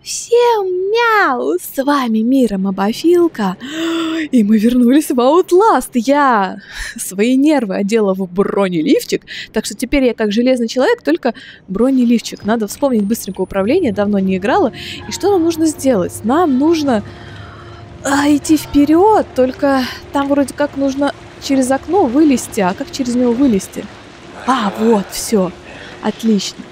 Всем мяу! С вами Мира Мобофилка. И мы вернулись в Outlast. Я свои нервы одела в бронеливчик, так что теперь я как железный человек, только бронеливчик. Надо вспомнить быстренько управление, давно не играла. И что нам нужно сделать? Нам нужно а, идти вперед, только там вроде как нужно через окно вылезти, а как через него вылезти? А, вот, все. Отлично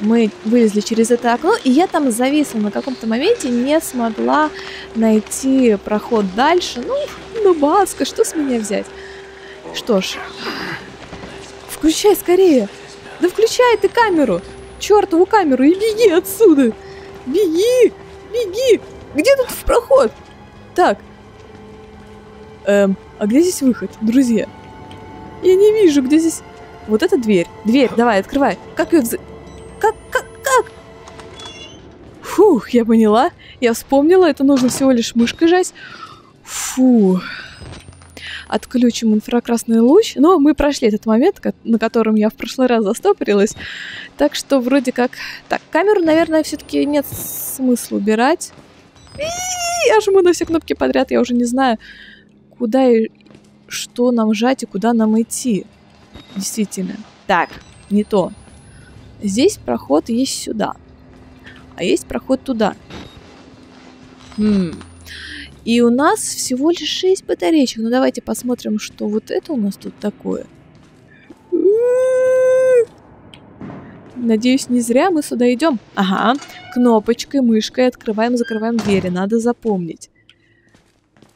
мы вылезли через это окно, и я там зависла на каком-то моменте, не смогла найти проход дальше. Ну, ну, Баска, что с меня взять? Что ж, включай скорее. Да включай ты камеру, чертову камеру, и беги отсюда. Беги, беги. Где тут проход? Так. Эм, а где здесь выход, друзья? Я не вижу, где здесь... Вот эта дверь. Дверь, давай, открывай. Как ее... Как, как, как? Фух, я поняла. Я вспомнила, это нужно всего лишь мышкой жать. Фу. Отключим инфракрасный луч. Но мы прошли этот момент, на котором я в прошлый раз застопорилась. Так что вроде как... Так, камеру, наверное, все-таки нет смысла убирать. Я жму на все кнопки подряд, я уже не знаю, куда и что нам жать и куда нам идти. Действительно. Так, не то. Здесь проход есть сюда. А есть проход туда. Хм. И у нас всего лишь 6 батареечек. Ну давайте посмотрим, что вот это у нас тут такое. Надеюсь, не зря мы сюда идем. Ага, кнопочкой, мышкой открываем, закрываем двери. Надо запомнить.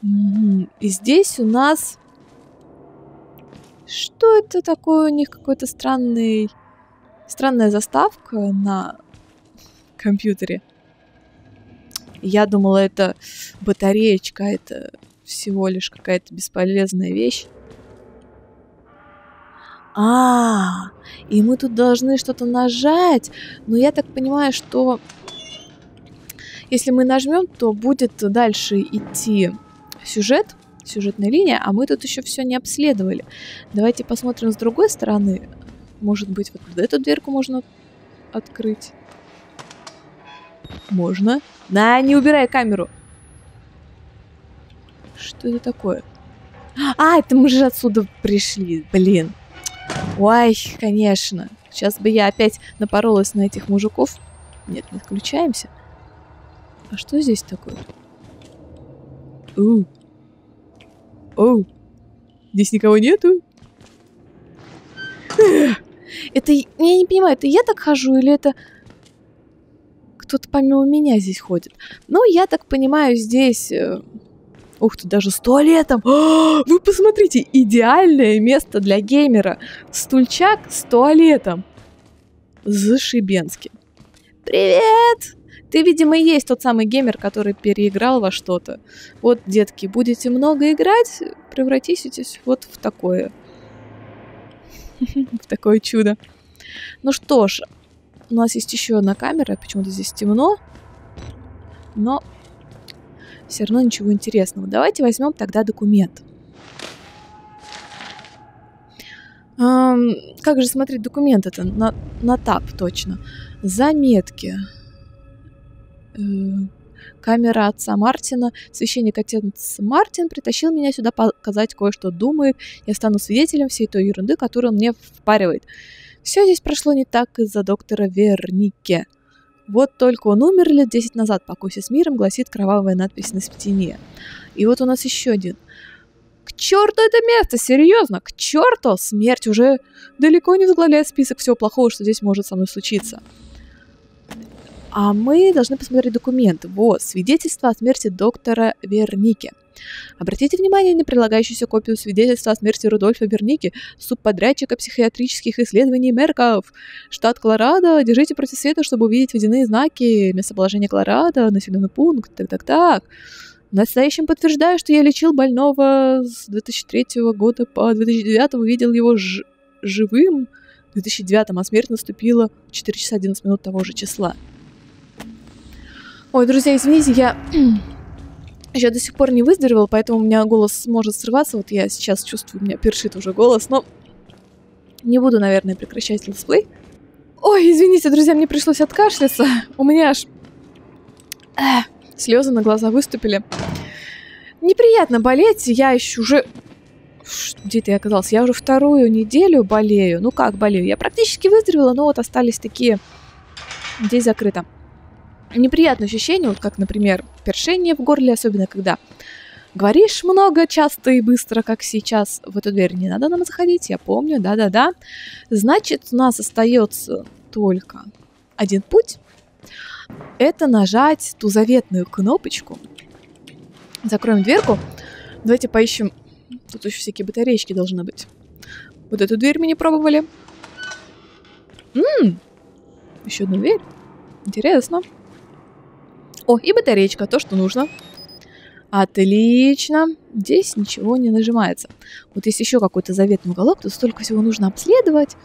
И здесь у нас... Что это такое у них? Какой-то странный странная заставка на компьютере. Я думала, это батареечка, это всего лишь какая-то бесполезная вещь. А, и мы тут должны что-то нажать. Но я так понимаю, что если мы нажмем, то будет дальше идти сюжет, сюжетная линия, а мы тут еще все не обследовали. Давайте посмотрим с другой стороны. Может быть, вот эту дверку можно открыть? Можно. Да, не убирай камеру. Что это такое? А, это мы же отсюда пришли, блин. Ой, конечно. Сейчас бы я опять напоролась на этих мужиков. Нет, не отключаемся. А что здесь такое? Оу. Оу. Здесь никого нету? Это, я не понимаю, это я так хожу или это кто-то помимо меня здесь ходит? Ну, я так понимаю, здесь... Э, ух ты, даже с туалетом! Вы посмотрите, идеальное место для геймера. Стульчак с туалетом. Зашибенски. Привет! Ты, видимо, и есть тот самый геймер, который переиграл во что-то. Вот, детки, будете много играть, превратитесь вот в такое в такое чудо. Ну что ж, у нас есть еще одна камера, почему-то здесь темно, но все равно ничего интересного. Давайте возьмем тогда документ. Эм, как же смотреть документ это? На, на тап точно. Заметки. Э, камера отца Мартина. Священник отец Мартин притащил меня сюда показать кое-что думает. Я стану свидетелем всей той ерунды, которую он мне впаривает. Все здесь прошло не так из-за доктора Вернике. Вот только он умер лет 10 назад, покойся с миром, гласит кровавая надпись на стене. И вот у нас еще один. К черту это место, серьезно, к черту! Смерть уже далеко не возглавляет список всего плохого, что здесь может со мной случиться. А мы должны посмотреть документ. Вот, свидетельство о смерти доктора Верники. Обратите внимание на прилагающуюся копию свидетельства о смерти Рудольфа Верники, субподрядчика психиатрических исследований Мерков. Штат Колорадо. Держите против света, чтобы увидеть водяные знаки. Местоположение Колорадо, населенный пункт. Так-так-так. В настоящем подтверждаю, что я лечил больного с 2003 года по 2009 видел его ж- живым. В 2009, а смерть наступила в 4 часа 11 минут того же числа. Ой, друзья, извините, я еще до сих пор не выздоровела, поэтому у меня голос может срываться. Вот я сейчас чувствую, у меня першит уже голос, но не буду, наверное, прекращать летсплей. Ой, извините, друзья, мне пришлось откашляться. У меня аж Эх, слезы на глаза выступили. Неприятно болеть, я еще уже... Где ты оказался? Я уже вторую неделю болею. Ну как болею? Я практически выздоровела, но вот остались такие... Здесь закрыто. Неприятное ощущение, вот как, например, першение в горле, особенно когда говоришь много, часто и быстро, как сейчас. В эту дверь не надо нам заходить, я помню, да-да-да. Значит, у нас остается только один путь. Это нажать ту заветную кнопочку. Закроем дверку. Давайте поищем... Тут еще всякие батареечки должны быть. Вот эту дверь мы не пробовали. Ммм, еще одна дверь. Интересно. О, и батареечка, то, что нужно. Отлично. Здесь ничего не нажимается. Вот есть еще какой-то заветный уголок, тут столько всего нужно обследовать.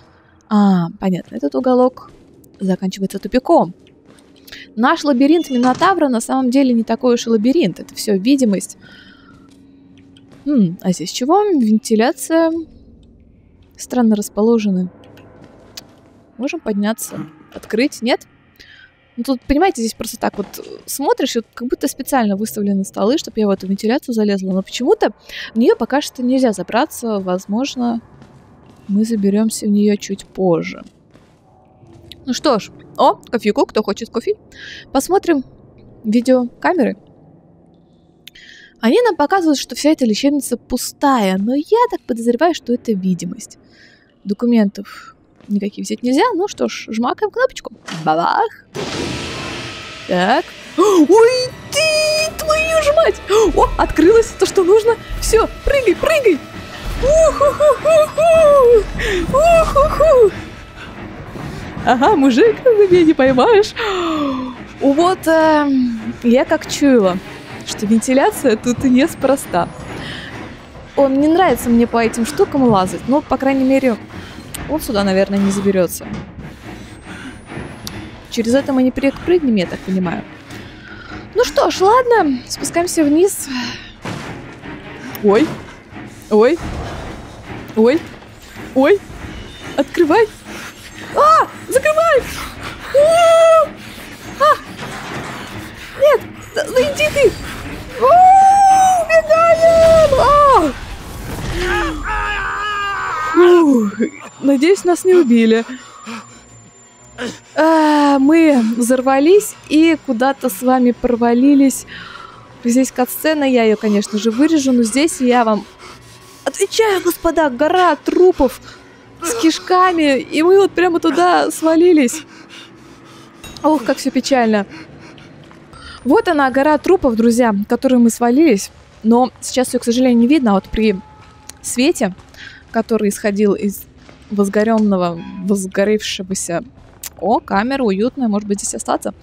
А, понятно, этот уголок заканчивается тупиком. Наш лабиринт Минотавра на самом деле не такой уж и лабиринт. Это все видимость. Хм, а здесь чего? Вентиляция. Странно расположены. Можем подняться. Открыть? Нет? Ну, тут, понимаете, здесь просто так вот смотришь, и вот как будто специально выставлены столы, чтобы я в эту вентиляцию залезла. Но почему-то в нее пока что нельзя забраться. Возможно, мы заберемся в нее чуть позже. Ну что ж, о, кофейку, кто хочет кофе? Посмотрим видеокамеры. Они нам показывают, что вся эта лечебница пустая, но я так подозреваю, что это видимость. Документов никаких взять нельзя. Ну что ж, жмакаем кнопочку. Бабах. Так. Ой, ты, твою ж мать! О, открылось то, что нужно. Все, прыгай, прыгай. Уху-ху-ху-ху! Уху-ху! Ага, мужик, ты меня не поймаешь. Вот э, я как чуяла, что вентиляция тут неспроста. Он не нравится мне по этим штукам лазать, но, по крайней мере, он сюда, наверное, не заберется. Через это мы не перепрыгнем, я так понимаю. Ну что ж, ладно, спускаемся вниз. Ой, ой, ой, ой, открывай. А! Надеюсь, нас не убили. А, мы взорвались и куда-то с вами провалились. Здесь катсцена, я ее, конечно же, вырежу, но здесь я вам отвечаю, господа, гора трупов с кишками, и мы вот прямо туда свалились. Ох, как все печально. Вот она, гора трупов, друзья, в которую мы свалились. Но сейчас ее, к сожалению, не видно. А вот при свете, который исходил из возгоренного, возгоревшегося... О, камера уютная, может быть, здесь остаться.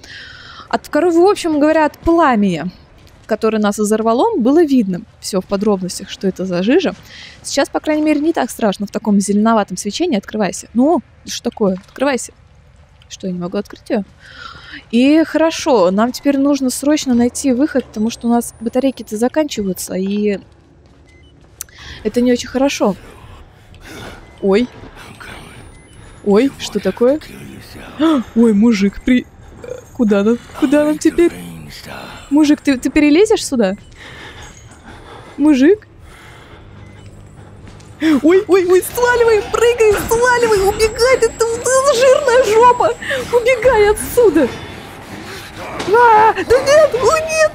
От, в общем говоря, от пламени который нас взорвало, было видно все в подробностях, что это за жижа. Сейчас, по крайней мере, не так страшно в таком зеленоватом свечении. Открывайся. Ну, что такое? Открывайся. Что, я не могу открыть ее? И хорошо, нам теперь нужно срочно найти выход, потому что у нас батарейки-то заканчиваются, и это не очень хорошо. Ой. Ой, что такое? Ой, мужик, при... Куда нам? Куда нам теперь? Мужик, ты, ты перелезешь сюда? Мужик? Ой, ой, ой, сваливай, прыгай, сваливай, убегай, это жирная жопа, убегай отсюда. А, да нет, о нет,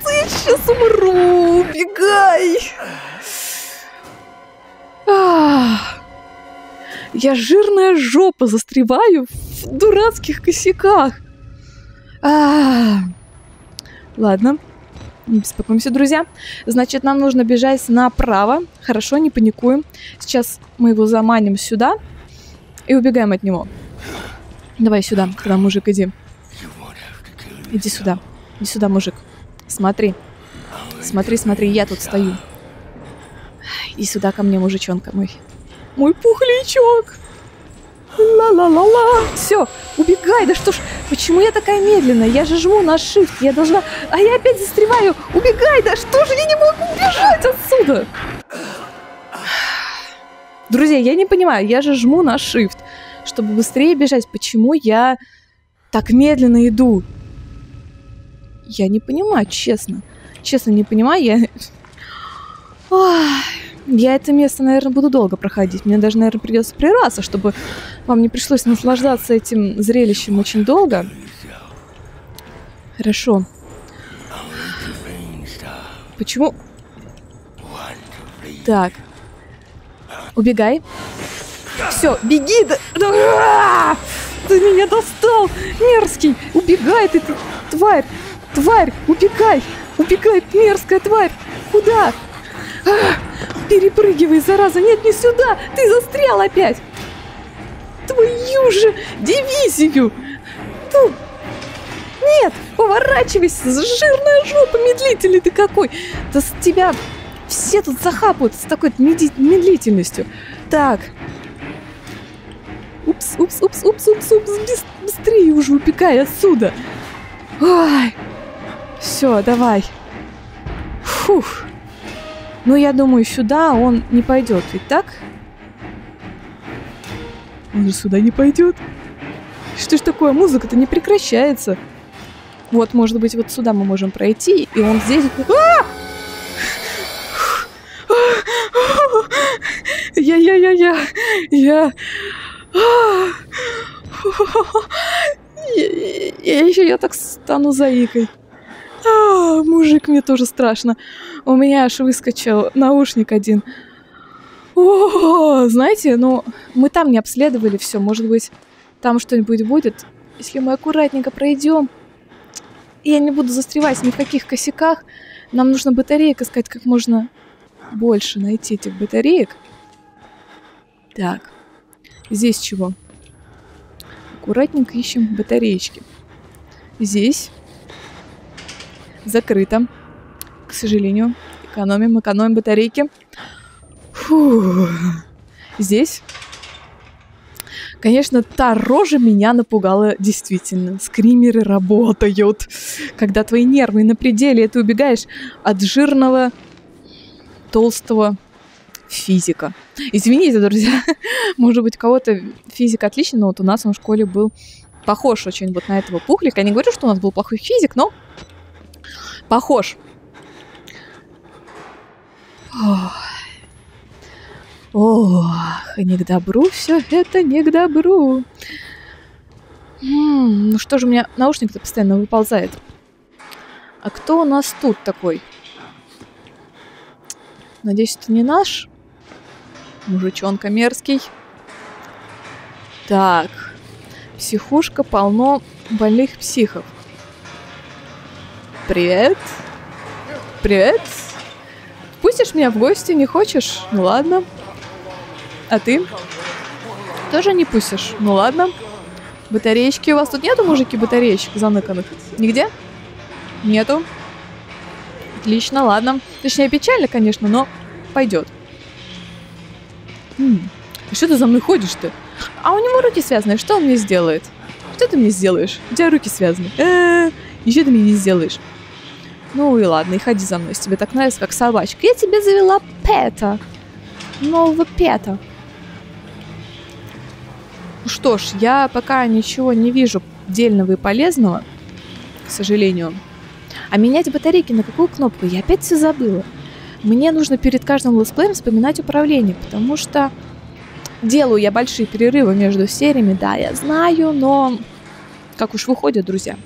я жирная жопа застреваю в дурацких косяках. А, ладно, не беспокоимся, друзья. Значит, нам нужно бежать направо. Хорошо, не паникуем. Сейчас мы его заманим сюда и убегаем от него. Давай сюда, когда мужик, иди. Иди сюда. Иди сюда, мужик. Смотри. Смотри, смотри, я тут стою. Иди сюда ко мне, мужичонка мой. Мой пухлячок. Ла-ла-ла-ла. Все, убегай. Да что ж, почему я такая медленная? Я же жму на shift. Я должна... А я опять застреваю. Убегай. Да что же я не могу убежать отсюда? Друзья, я не понимаю. Я же жму на shift, чтобы быстрее бежать. Почему я так медленно иду? Я не понимаю, честно. Честно, не понимаю. Я... Ох, я это место, наверное, буду долго проходить. Мне даже, наверное, придется прерваться, чтобы вам не пришлось наслаждаться этим зрелищем очень долго. Хорошо. Почему? Так. Убегай. Все, беги! Да, ты меня достал! Мерзкий! Убегай ты, ты, тварь! Тварь! Убегай! Убегай, мерзкая тварь! Куда? Перепрыгивай, зараза! Нет, не сюда! Ты застрял опять! Твою же дивизию! Ту... Нет, поворачивайся, жирная жопа, медлительный ты какой! Да с тебя все тут захапают с такой медлительностью. Так. Упс, упс, упс, упс, упс, упс, быстрее уже убегай отсюда. Ой. Все, давай. Фух. Ну, я думаю, сюда он не пойдет. Ведь так? Он же сюда не пойдет. Что ж такое? Музыка-то не прекращается. Вот, может быть, вот сюда мы можем пройти, и он здесь... А! Я-я-я-я... Я... Я еще я так стану заикой. А, мужик, мне тоже страшно. У меня аж выскочил наушник один. О, знаете, ну, мы там не обследовали все. Может быть, там что-нибудь будет. Если мы аккуратненько пройдем, я не буду застревать ни в каких косяках. Нам нужно батареек искать как можно больше, найти этих батареек. Так, здесь чего? Аккуратненько ищем батареечки. Здесь закрыто. К сожалению, экономим, экономим батарейки. Фу. Здесь Конечно, та рожа меня напугала действительно. Скримеры работают. Когда твои нервы на пределе, и ты убегаешь от жирного, толстого физика. Извините, друзья, может быть, у кого-то физик отличный, но вот у нас он в школе был похож очень вот на этого пухлика. Я не говорю, что у нас был плохой физик, но похож. Ох, не к добру все это, не к добру. М-м, ну что же, у меня наушник-то постоянно выползает. А кто у нас тут такой? Надеюсь, это не наш? Мужичонка мерзкий. Так. Психушка полно больных психов. Привет. Привет. Пустишь меня в гости, не хочешь? Ну ладно. А ты? Тоже не пустишь? Ну ладно. Батареечки у вас тут нету, мужики, батареечек заныканных? Нигде? Нету. Отлично, ладно. Точнее, печально, конечно, но пойдет. М-м. Что ты за мной ходишь-то? А у него руки связаны, что он мне сделает? Что ты мне сделаешь? У тебя руки связаны. Э-э-э, ничего ты мне не сделаешь. Ну и ладно, и ходи за мной, если тебе так нравится, как собачка. Я тебе завела пета. Нового пета. Ну что ж, я пока ничего не вижу дельного и полезного, к сожалению. А менять батарейки на какую кнопку? Я опять все забыла. Мне нужно перед каждым летсплеем вспоминать управление, потому что делаю я большие перерывы между сериями, да, я знаю, но как уж выходит, друзья.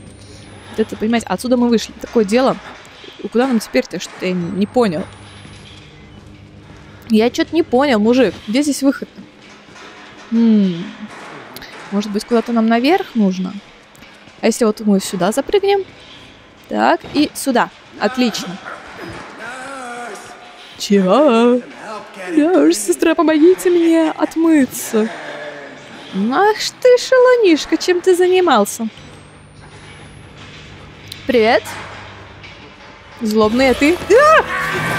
Это, понимаете, отсюда мы вышли. Такое дело. Куда нам теперь-то? Что-то я не понял. Я что-то не понял, мужик. Где здесь выход? М-м. Может быть, куда-то нам наверх нужно? А если вот мы сюда запрыгнем? Так, и сюда. Отлично. Чего? Да, сестра, помогите мне отмыться. Ах ты, шалунишка, чем ты занимался? Привет. Злобный, а ты? А!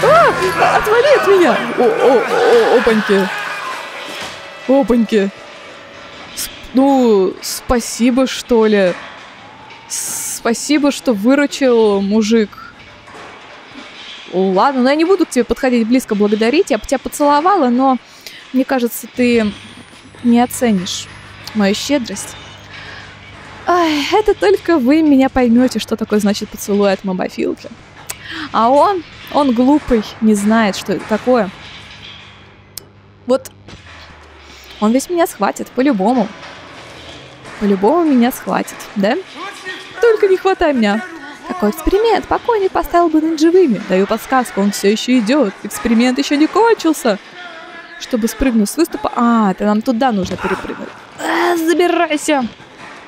А! Отвали от меня! О, о, о, опаньки. Опаньки. С ну, спасибо, что ли. Спасибо, что выручил мужик. Ладно, но я не буду к тебе подходить близко благодарить. Я бы тебя поцеловала, но мне кажется, ты не оценишь мою щедрость. Ай, это только вы меня поймете, что такое значит поцелуй от мобофилки. А он, он глупый, не знает, что это такое. Вот он весь меня схватит, по-любому. По-любому меня схватит, да? Только не хватай меня. Какой эксперимент? Покойник поставил бы над живыми. Даю подсказку, он все еще идет. Эксперимент еще не кончился. Чтобы спрыгнуть с выступа... А, это нам туда нужно перепрыгнуть. А, забирайся!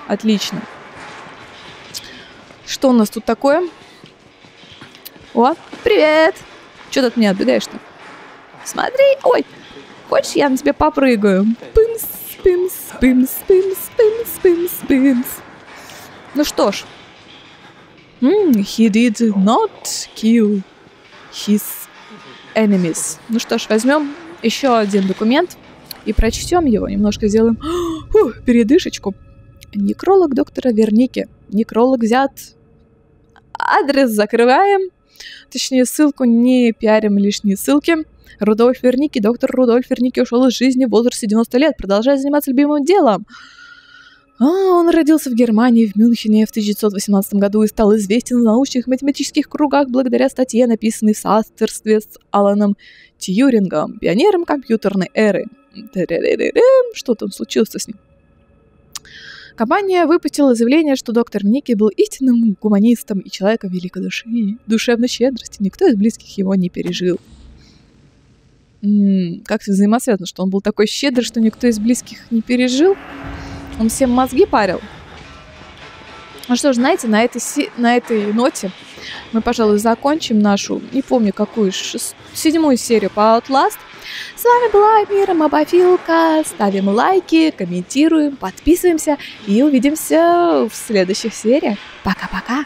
Отлично. Что у нас тут такое? О, привет! Че ты от меня отбегаешь-то? Смотри, ой, хочешь я на тебе попрыгаю? Пымс, пымс, пымс, пымс, пымс, пымс, пымс. Ну что ж. Mm, he did not kill his enemies. Ну что ж, возьмем еще один документ и прочтем его. Немножко сделаем Фу, передышечку. Некролог доктора Верники. Некролог взят. Адрес закрываем. Точнее, ссылку не пиарим лишние ссылки. Рудольф Верники, доктор Рудольф Верники ушел из жизни в возрасте 90 лет, продолжая заниматься любимым делом. А, он родился в Германии, в Мюнхене в 1918 году и стал известен в научных математических кругах благодаря статье, написанной в соавторстве с Аланом Тьюрингом, пионером компьютерной эры. Что там случилось с ним? Компания выпустила заявление, что доктор Ники был истинным гуманистом и человеком великой души, душевной щедрости. Никто из близких его не пережил. М-м, как взаимосвязано, что он был такой щедрый, что никто из близких не пережил? Он всем мозги парил? Ну что ж, знаете, на этой, си- на этой ноте мы, пожалуй, закончим нашу, не помню какую, шест... седьмую серию по Outlast. С вами была Мира Мобофилка. Ставим лайки, комментируем, подписываемся и увидимся в следующих сериях. Пока-пока!